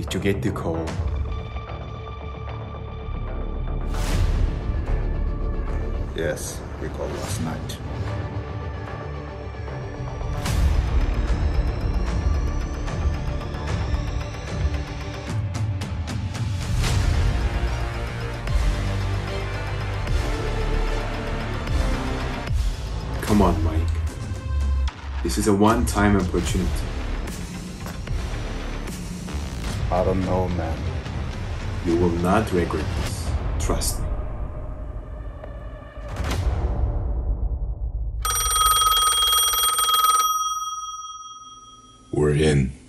Did you get the call? Yes, we called last night. Come on, Mike. This is a one time opportunity. I don't know, man. You will not regret this. Trust me. We're in.